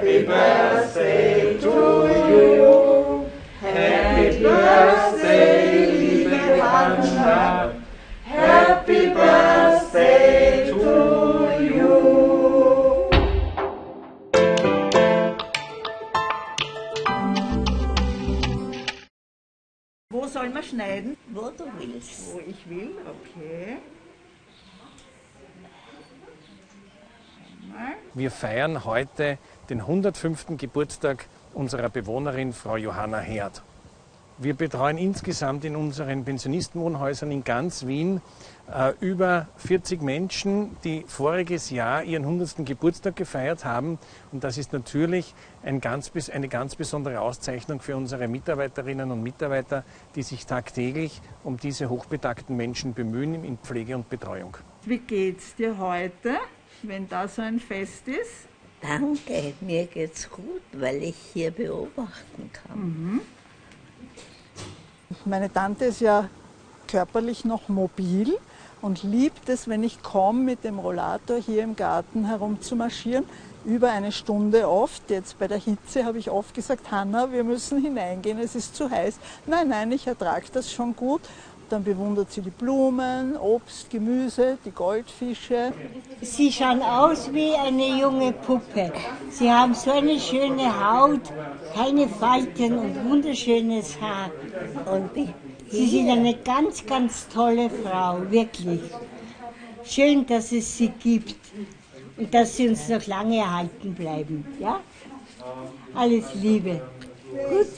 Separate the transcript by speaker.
Speaker 1: Happy Birthday to you. Happy Birthday, liebe Hanna. Happy Birthday to you.
Speaker 2: Wo soll man schneiden?
Speaker 3: Wo du willst.
Speaker 2: Wo ich will, okay.
Speaker 4: Wir feiern heute den 105. Geburtstag unserer Bewohnerin Frau Johanna Herd. Wir betreuen insgesamt in unseren Pensionistenwohnhäusern in ganz Wien äh, über 40 Menschen, die voriges Jahr ihren 100. Geburtstag gefeiert haben. Und das ist natürlich ein ganz, eine ganz besondere Auszeichnung für unsere Mitarbeiterinnen und Mitarbeiter, die sich tagtäglich um diese hochbetagten Menschen bemühen in Pflege und Betreuung.
Speaker 2: Wie geht's dir heute, wenn da so ein Fest ist?
Speaker 3: Danke, mir geht's gut, weil ich hier beobachten kann.
Speaker 5: Meine Tante ist ja körperlich noch mobil und liebt es, wenn ich komme, mit dem Rollator hier im Garten herumzumarschieren. Über eine Stunde oft. Jetzt bei der Hitze habe ich oft gesagt, Hanna, wir müssen hineingehen, es ist zu heiß. Nein, nein, ich ertrage das schon gut. Dann bewundert sie die Blumen, Obst, Gemüse, die Goldfische.
Speaker 6: Sie schauen aus wie eine junge Puppe. Sie haben so eine schöne Haut, keine Falten und wunderschönes Haar.
Speaker 3: Und
Speaker 6: Sie sind eine ganz, ganz tolle Frau, wirklich. Schön, dass es Sie gibt und dass Sie uns noch lange erhalten bleiben. Ja? Alles Liebe. Gut.